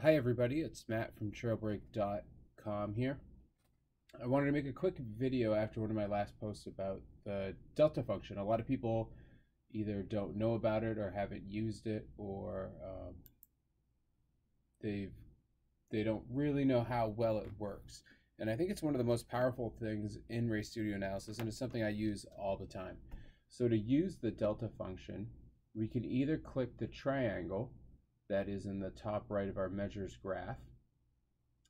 Hi everybody, it's Matt from trailbrake.com here. I wanted to make a quick video after one of my last posts about the delta function. A lot of people either don't know about it or haven't used it or um, they've they don't really know how well it works. And I think it's one of the most powerful things in Race Studio Analysis and it's something I use all the time. So to use the delta function, we can either click the triangle that is in the top right of our measures graph,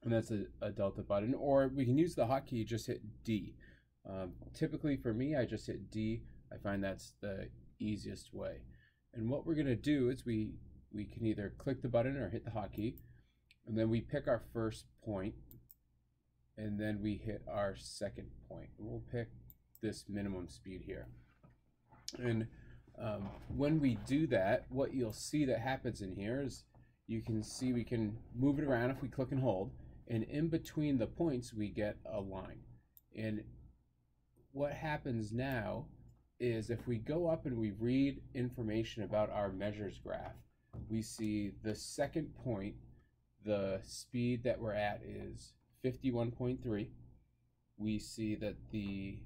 and that's a, a delta button, or we can use the hotkey, just hit D. Um, typically for me, I just hit D. I find that's the easiest way. And what we're going to do is we, we can either click the button or hit the hotkey, and then we pick our first point, and then we hit our second point. We'll pick this minimum speed here. And um, when we do that, what you'll see that happens in here is you can see we can move it around if we click and hold, and in between the points we get a line. And what happens now is if we go up and we read information about our measures graph, we see the second point, the speed that we're at is 51.3. We see that the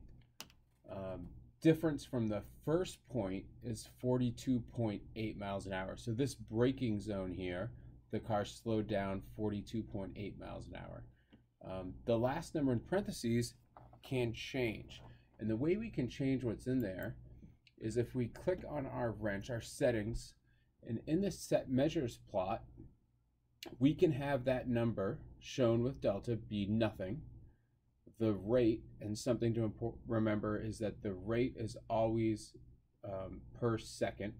um, difference from the first point is 42.8 miles an hour. So this braking zone here, the car slowed down 42.8 miles an hour. Um, the last number in parentheses can change. And the way we can change what's in there is if we click on our wrench, our settings, and in the set measures plot, we can have that number shown with delta be nothing the rate, and something to remember is that the rate is always um, per second.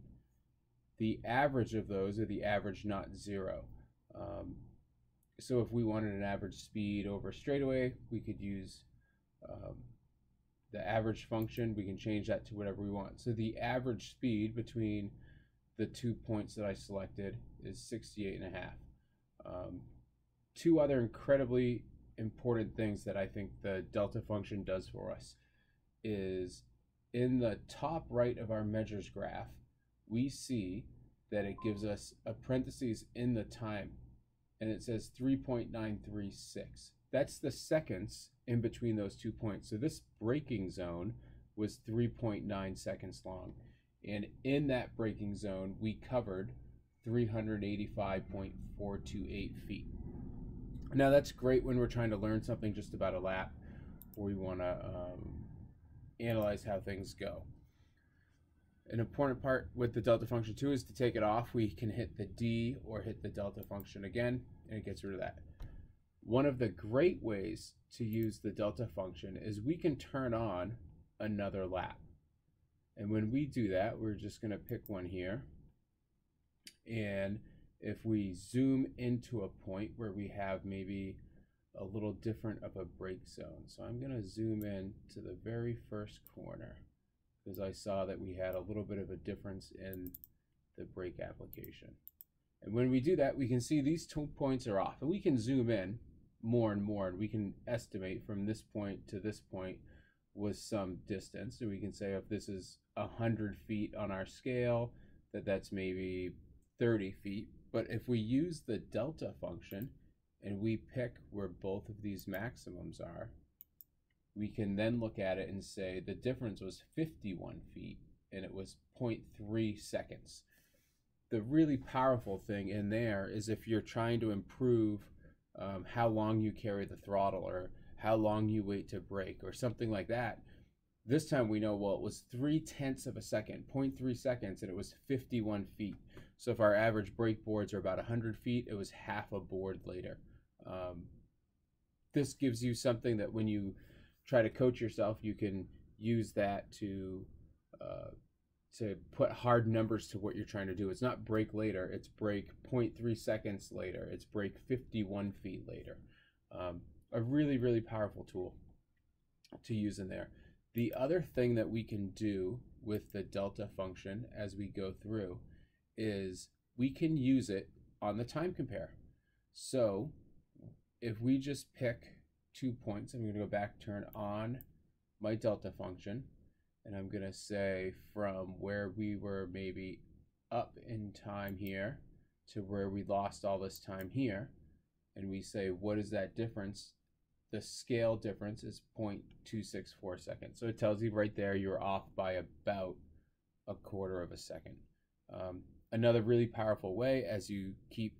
The average of those are the average, not zero. Um, so if we wanted an average speed over straightaway, we could use um, the average function. We can change that to whatever we want. So the average speed between the two points that I selected is 68 and a half. Um, two other incredibly important things that I think the delta function does for us is in the top right of our measures graph, we see that it gives us a parentheses in the time and it says 3.936. That's the seconds in between those two points. So this braking zone was 3.9 seconds long. And in that braking zone, we covered 385.428 feet. Now that's great when we're trying to learn something just about a lap or we want to um, analyze how things go. An important part with the delta function too is to take it off. We can hit the D or hit the delta function again and it gets rid of that. One of the great ways to use the delta function is we can turn on another lap. And when we do that, we're just going to pick one here. And if we zoom into a point where we have maybe a little different of a brake zone. So I'm going to zoom in to the very first corner because I saw that we had a little bit of a difference in the brake application. And when we do that, we can see these two points are off. And we can zoom in more and more, and we can estimate from this point to this point was some distance. So we can say oh, if this is 100 feet on our scale, that that's maybe 30 feet but if we use the delta function and we pick where both of these maximums are, we can then look at it and say the difference was 51 feet and it was 0.3 seconds. The really powerful thing in there is if you're trying to improve um, how long you carry the throttle or how long you wait to brake or something like that. This time we know, well, it was three tenths of a second, 0.3 seconds, and it was 51 feet. So if our average brake boards are about 100 feet, it was half a board later. Um, this gives you something that when you try to coach yourself, you can use that to uh, to put hard numbers to what you're trying to do. It's not brake later, it's brake 0.3 seconds later, it's brake 51 feet later. Um, a really, really powerful tool to use in there. The other thing that we can do with the delta function as we go through is we can use it on the time compare. So if we just pick two points, I'm going to go back, turn on my delta function, and I'm going to say from where we were maybe up in time here to where we lost all this time here, and we say, what is that difference? The scale difference is 0.264 seconds. So it tells you right there you're off by about a quarter of a second. Um, another really powerful way as you keep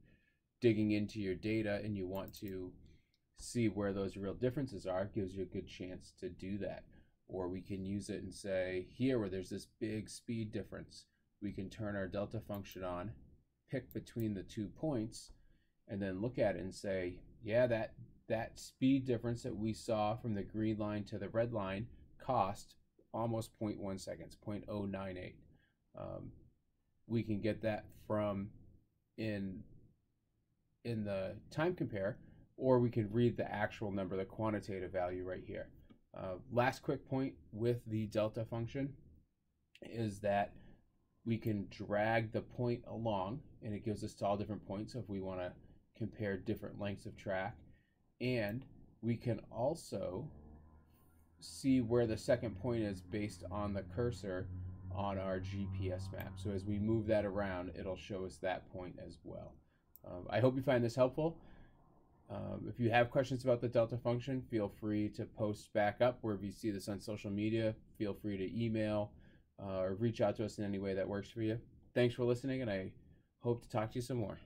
digging into your data and you want to see where those real differences are, gives you a good chance to do that. Or we can use it and say, here where there's this big speed difference, we can turn our delta function on, pick between the two points, and then look at it and say, yeah, that, that speed difference that we saw from the green line to the red line cost almost 0.1 seconds, 0.098. Um, we can get that from in in the time compare, or we can read the actual number, the quantitative value right here. Uh, last quick point with the delta function is that we can drag the point along and it gives us all different points if we want to compare different lengths of track. And we can also see where the second point is based on the cursor on our GPS map. So as we move that around, it'll show us that point as well. Um, I hope you find this helpful. Um, if you have questions about the delta function, feel free to post back up wherever you see this on social media. Feel free to email uh, or reach out to us in any way that works for you. Thanks for listening, and I hope to talk to you some more.